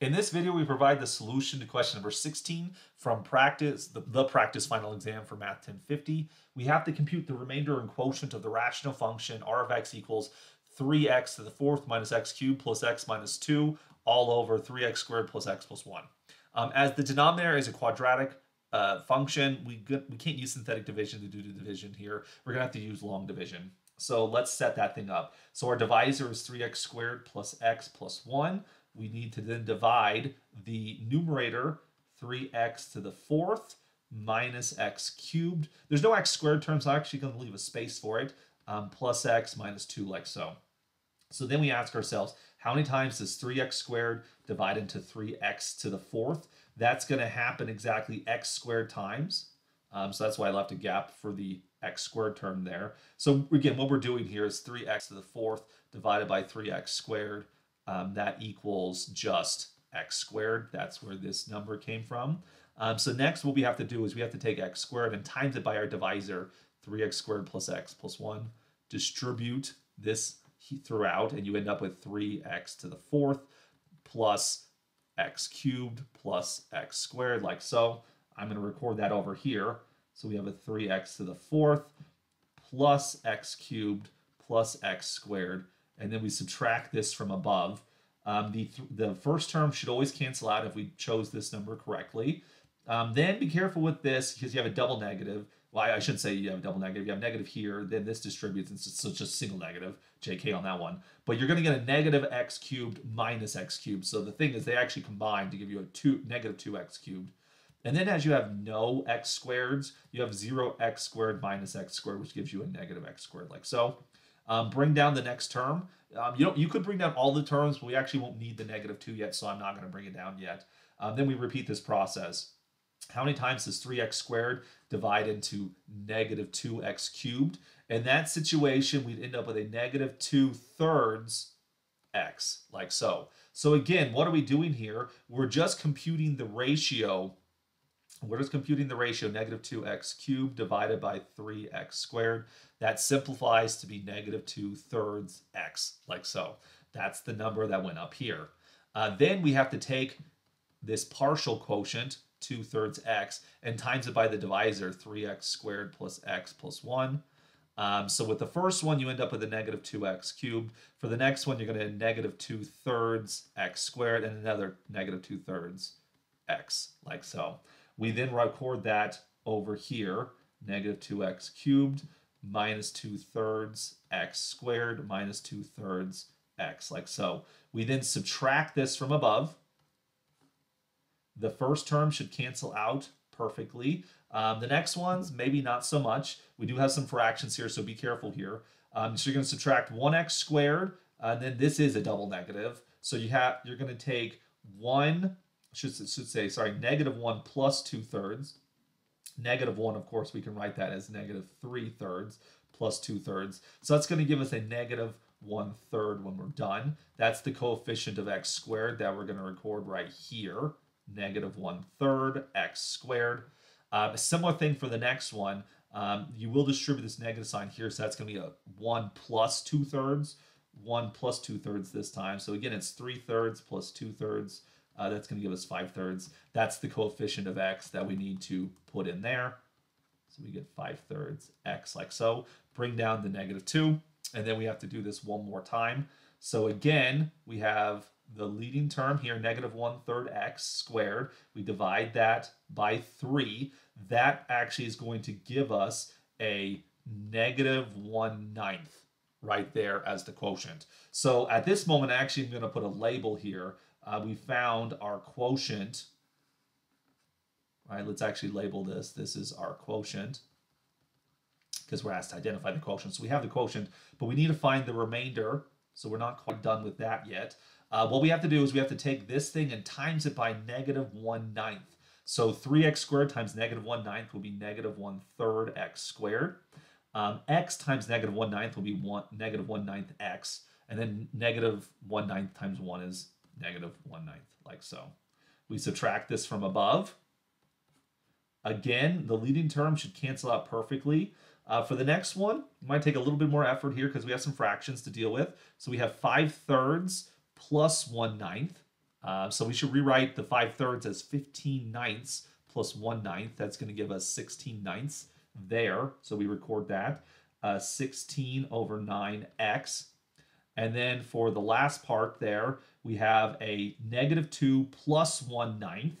In this video, we provide the solution to question number 16 from practice, the, the, practice final exam for Math 1050. We have to compute the remainder and quotient of the rational function r of x equals 3x to the fourth minus x cubed plus x minus 2 all over 3x squared plus x plus 1. Um, as the denominator is a quadratic uh, function, we, we can't use synthetic division to do the division here. We're going to have to use long division. So let's set that thing up. So our divisor is 3x squared plus x plus 1 we need to then divide the numerator 3x to the fourth minus x cubed. There's no x squared term, so I'm actually going to leave a space for it, um, plus x minus 2 like so. So then we ask ourselves, how many times does 3x squared divide into 3x to the fourth? That's going to happen exactly x squared times. Um, so that's why I left a gap for the x squared term there. So again, what we're doing here is 3x to the fourth divided by 3x squared um, that equals just x squared. That's where this number came from. Um, so next what we have to do is we have to take x squared and times it by our divisor, 3x squared plus x plus 1. Distribute this throughout and you end up with 3x to the fourth plus x cubed plus x squared like so. I'm going to record that over here. So we have a 3x to the fourth plus x cubed plus x squared and then we subtract this from above. Um, the, th the first term should always cancel out if we chose this number correctly. Um, then be careful with this because you have a double negative. Well, I shouldn't say you have a double negative. You have negative here, then this distributes, and it's just a single negative, JK on that one. But you're going to get a negative x cubed minus x cubed. So the thing is they actually combine to give you a two negative 2x cubed. And then as you have no x squareds, you have 0x squared minus x squared, which gives you a negative x squared, like so. Um, bring down the next term. Um, you, know, you could bring down all the terms, but we actually won't need the negative 2 yet, so I'm not going to bring it down yet. Um, then we repeat this process. How many times does 3x squared divide into negative 2x cubed? In that situation, we'd end up with a negative 2 thirds x, like so. So again, what are we doing here? We're just computing the ratio we're just computing the ratio negative 2x cubed divided by 3x squared. That simplifies to be negative 2 thirds x, like so. That's the number that went up here. Uh, then we have to take this partial quotient, 2 thirds x, and times it by the divisor, 3x squared plus x plus 1. Um, so with the first one, you end up with a negative 2x cubed. For the next one, you're going to negative 2 thirds x squared and another negative 2 thirds x, like so. We then record that over here, negative 2x cubed minus 2 thirds x squared minus 2 thirds x, like so. We then subtract this from above. The first term should cancel out perfectly. Um, the next ones, maybe not so much. We do have some fractions here, so be careful here. Um, so you're going to subtract 1x squared, and then this is a double negative. So you have you're going to take 1 should, should say, sorry, negative 1 plus 2 thirds. Negative 1, of course, we can write that as negative 3 thirds plus 2 thirds. So that's going to give us a negative 1 third when we're done. That's the coefficient of x squared that we're going to record right here. Negative 1 third x squared. Uh, a similar thing for the next one. Um, you will distribute this negative sign here, so that's going to be a 1 plus 2 thirds. 1 plus 2 thirds this time. So again, it's 3 thirds plus 2 thirds uh, that's going to give us 5 thirds. That's the coefficient of x that we need to put in there. So we get 5 thirds x like so. Bring down the negative 2. And then we have to do this one more time. So again, we have the leading term here, negative 1 third x squared. We divide that by 3. That actually is going to give us a negative 1 ninth right there as the quotient. So at this moment, actually, I'm going to put a label here uh, we found our quotient. Right, let's actually label this. This is our quotient because we're asked to identify the quotient. So we have the quotient, but we need to find the remainder. So we're not quite done with that yet. Uh, what we have to do is we have to take this thing and times it by negative 1 ninth. So 3x squared times negative 1 ninth will be negative 1 third x squared. Um, x times negative 1 ninth will be one, negative 1 ninth x. And then negative 1 ninth times 1 is negative 1 ninth, like so. We subtract this from above. Again, the leading term should cancel out perfectly. Uh, for the next one, it might take a little bit more effort here because we have some fractions to deal with. So we have 5 thirds plus 1 ninth. Uh, so we should rewrite the 5 thirds as 15 ninths plus 1 ninth. That's going to give us 16 ninths there. So we record that. Uh, 16 over 9x. And then for the last part there, we have a negative 2 plus 1 ninth.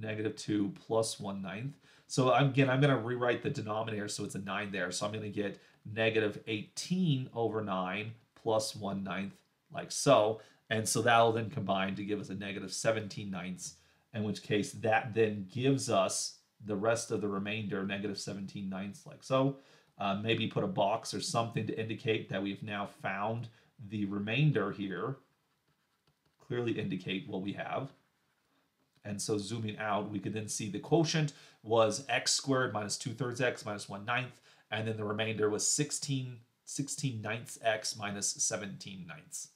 Negative 2 plus 1 ninth. So again, I'm going to rewrite the denominator so it's a 9 there. So I'm going to get negative 18 over 9 plus 1 ninth, like so. And so that'll then combine to give us a negative 17 ninths, in which case that then gives us the rest of the remainder, negative 17 ninths, like so. Uh, maybe put a box or something to indicate that we've now found the remainder here. Clearly indicate what we have. And so zooming out, we could then see the quotient was x squared minus 2 thirds x minus 1 ninth, and then the remainder was 16, 16 ninths x minus 17 ninths.